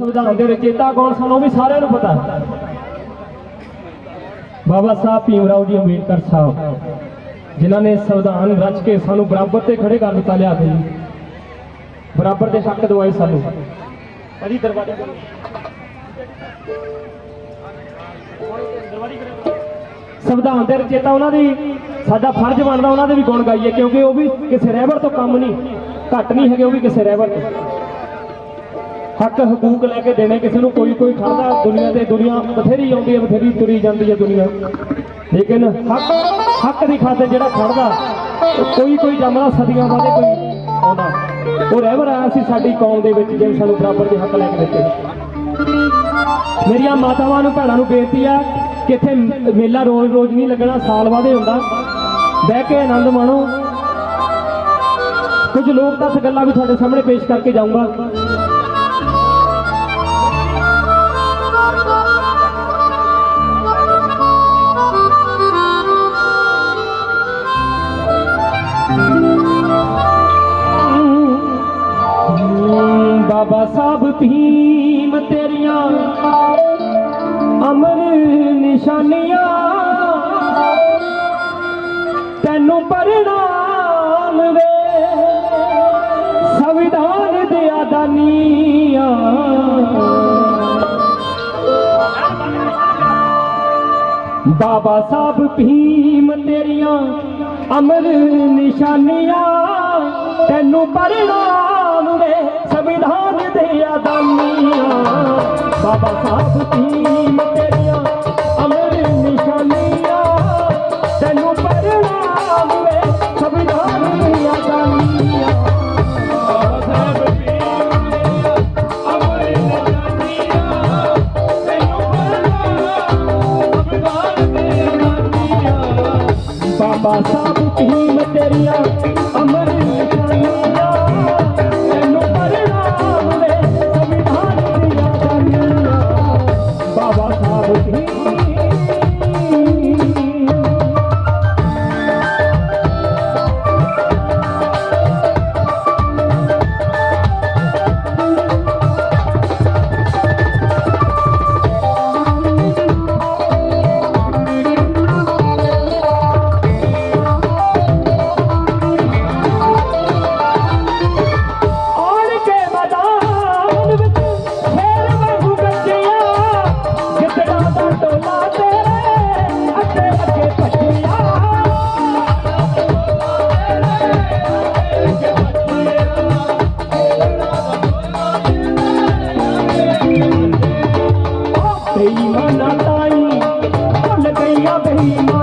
ਸੰਵਿਧਾਨ ਦੇ ਰਚੇਤਾ ਕੌਣ ਸਨ ਉਹ ਵੀ ਸਾਰਿਆਂ ਨੂੰ ਪਤਾ। ਬਾਬਾ ਸਾਹਿਬ ਭੀਮ ਰਾਓ ਜੀ ਅੰਬੇਡਕਰ ਸਾਹਿਬ, ਜਿਨ੍ਹਾਂ ਨੇ ਸੰਵਿਧਾਨ ਰਚ ਕੇ ਸਾਨੂੰ ਬਰਾਬਰ ਤੇ ਖੜੇ ਕਰ ਦਿੱਤਾ ਲਿਆ ਸੀ। ਬਰਾਬਰ ਦੇ ਹੱਕ ਦਵਾਏ ਸਾਨੂੰ। ਅਜੀ ਦਰਵਾਜ਼ੇ ਸੰਵਿਧਾਨ ਦੇ ਰਚੇਤਾ ਉਹਨਾਂ ਦੀ, ਸਾਡਾ ਫਰਜ਼ ਬਣਦਾ ਉਹਨਾਂ ਦੇ ਵੀ ਗੁਣ ਗਾਈਏ, ਕਿਉਂਕਿ ਉਹ ਵੀ ਕਿਸੇ ਰਹਿਬਰ ਤੋਂ ਕੰਮ ਨਹੀਂ, ਘੱਟ ਨਹੀਂ ਹੈਗੇ, ਉਹ ਵੀ ਕਿਸੇ ਰਹਿਬਰ ਤੋਂ। ਹੱਕ ਹਕੂਕ ਲੈ ਕੇ ਦੇਣੇ, ਕਿਸੇ ਨੂੰ ਕੋਈ ਕੋਈ ਖੜਦਾ, ਦੁਨੀਆ ਤੇ ਦੁਨੀਆ ਬਥੇਰੀ ਆਉਂਦੀ ਹੈ, ਬਥੇਰੀ ਤੁਰੀ ਜਾਂਦੀ ਹੈ ਦੁਨੀਆ। ਲੇਕਿਨ ਹੱਕ ਹੱਕ ਦੀ ਖਾਤਰ ਜਿਹੜਾ ਖੜਦਾ ਕੋਈ ਕੋਈ ਜੰਮਦਾ ਸਦੀਆਂ ਬਾਅਦ ਕੋਈ ਆਉਂਦਾ। ਉਹ ਰਹਿਬਰ ਆਇਆ ਸੀ ਸਾਡੀ ਕੌਮ ਦੇ ਵਿੱਚ ਜਿਵੇਂ ਸਾਨੂੰ ਬਰਾਬਰ ਦੇ ਹੱਕ ਲੈ ਕੇ ਦਿੱਤੇ। ਮੇਰੀਆਂ ਮਾਤਾਵਾਂ ਨੂੰ, ਭੈਣਾਂ ਨੂੰ ਬੇਨਤੀ ਆ ਕਿ ਇੱਥੇ ਮੇਲਾ ਰੋਜ਼ ਰੋਜ਼ ਨਹੀਂ ਲੱਗਣਾ, ਸਾਲ ਬਾਅਦੇ ਹੁੰਦਾ। ਬਹਿ ਕੇ ਆਨੰਦ ਮਾਣੋ। ਕੁਝ ਲੋਕ ਦੱਸ ਗੱਲਾਂ ਵੀ ਤੁਹਾਡੇ ਸਾਹਮਣੇ ਪੇਸ਼ ਕਰਕੇ ਜਾਊਂਗਾ। ਅਮਰ ਨਿਸ਼ਾਨੀਆਂ ਤੈਨੂੰ ਪ੍ਰਣਾਮ ਵੇ ਸੰਵਿਧਾਨ ਦੇ ਆਦਾਨੀਆਂ। ਬਾਬਾ ਸਾਹਿਬ ਭੀਮ ਤੇਰੀਆਂ ਅਮਰ ਨਿਸ਼ਾਨੀਆਂ ਤੈਨੂੰ ਪ੍ਰਣਾਮ ਵੇ ਸੰਵਿਧਾਨ ਦੇ ਆਦਾਨੀਆਂ। ਬਾਬਾ ਸਾਹਿਬ ਭੀਮ ਤੇਰੀਆਂ ਅਮਰ ਨਿਸ਼ਾਨੀਆਂ। ਤੈਨੂੰ ਪ੍ਰਣਾਮ ਵੇ ਸੰਵਿਧਾਨ ਦੇ ਆਦਾਨੀਆਂ ਬਾਬਾ ਸਾਹਿਬ ਭੀਮ ਤੇਰੀਆਂ ਅਮਰ ਨਿਸ਼ਾਨੀਆਂ ਤੈਨੂੰ ਬਾਬਾ ਸਾਹਿਬ ਭੀਮ ਤੇਰੀਆਂ ताईं भुल कई आहे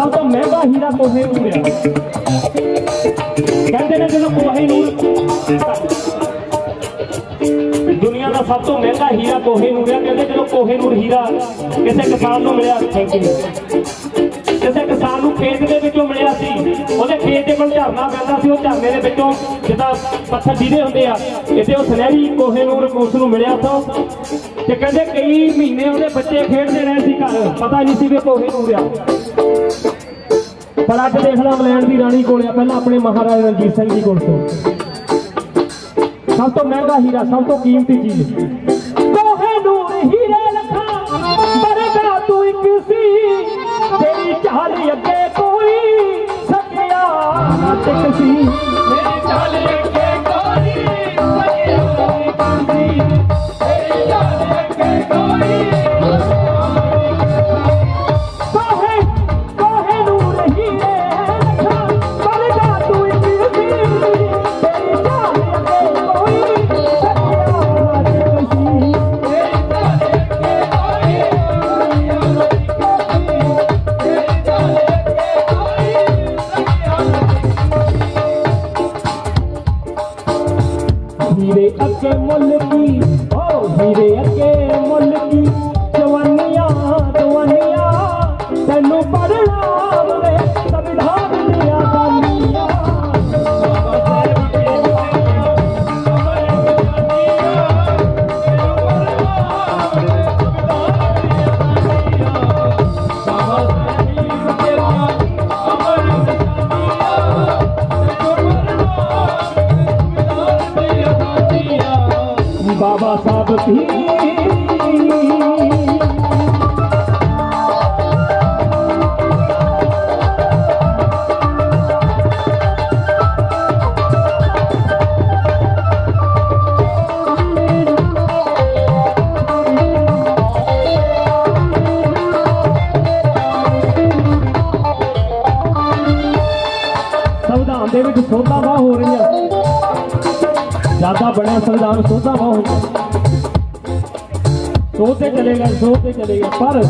ਸਭ ਤੋਂ ਮਹਿੰਗਾ ਹੀਰਾ ਕੋਹੇ ਨੂੰ ਮਿਲਿਆ। ਕਹਿੰਦੇ ਨੇ ਜਦੋਂ ਕੋਹੇ ਨੂੰ ਦੁਨੀਆ ਦਾ ਸਭ ਤੋਂ ਮਹਿੰਗਾ ਹੀਰਾ ਕੋਹੇ ਨੂੰ ਮਿਲਿਆ। ਕਹਿੰਦੇ ਜਦੋਂ ਕੋਹੇ ਨੂੰ ਹੀਰਾ ਕਿਸੇ ਕਿਸਾਨ ਨੂੰ ਮਿਲਿਆ, ਥੈਂਕ ਯੂ। ਕਿਸੇ ਕਿਸਾਨ ਨੂੰ ਖੇਤ ਦੇ ਵਿੱਚੋਂ ਮਿਲਿਆ ਸੀ, ਉਹਦੇ ਖੇਤ ਦੇ ਕੋਲ ਝਰਨਾ ਪੈਂਦਾ ਸੀ, ਉਹ ਝਰਨੇ ਦੇ ਵਿੱਚੋਂ ਜਿੱਦਾਂ ਪੱਥਰ ਜਿਹਦੇ ਹੁੰਦੇ ਆ, ਇੱਥੇ ਉਹ ਸੁਨਹਿਰੀ ਕੋਹੇ ਨੂੰ, ਉਸ ਨੂੰ ਮਿਲਿਆ ਤੋਂ ਤੇ ਕਹਿੰਦੇ ਕਈ ਮਹੀਨੇ ਉਹਦੇ ਬੱਚੇ ਖੇਡਦੇ ਰਹੇ ਸੀ ਘਰ, ਪਤਾ ਨਹੀਂ ਸੀ ਵੀ ਕੋਹੇ ਨੂੰ ਰਿਹਾ ਪਰ ਅੱਜ ਦੇਖ ਲਾ ਇੰਗਲੈਂਡ ਦੀ ਰਾਣੀ ਕੋਲ ਆ, ਪਹਿਲਾਂ ਆਪਣੇ ਮਹਾਰਾਜਾ ਰਣਜੀਤ ਸਿੰਘ ਜੀ ਕੋਲ ਤੋਂ ਸਭ ਤੋਂ ਮਹਿੰਗਾ ਹੀਰਾ, ਸਭ ਤੋਂ ਕੀਮਤੀ ਚੀਜ਼। ਕੋਹੇ ਨੂਰ ਹੀਰੇ ਲਖਾਂ ਬਰਗਾ ਤੂੰ ਇੱਕ ਸੀ। ਤੇਰੀ ਚਾਲ ਅੱਗੇ नहीं ओ धीरे अके ਬਾਬਾ ਸਾਹਿਬ ਦੀ ਆ ਬੜਾ ਸੰਵਿਧਾਨ ਸੋਧਾ ਵਾ ਹੋ ਸੋ ਤੇ ਚਲੇਗਾ ਸੋ ਤੇ ਪਰ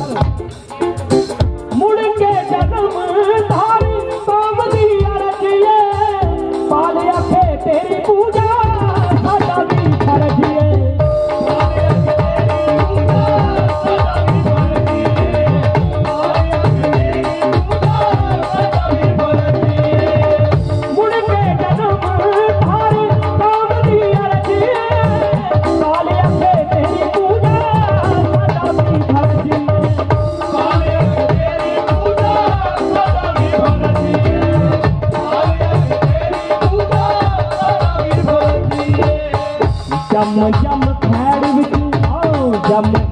amo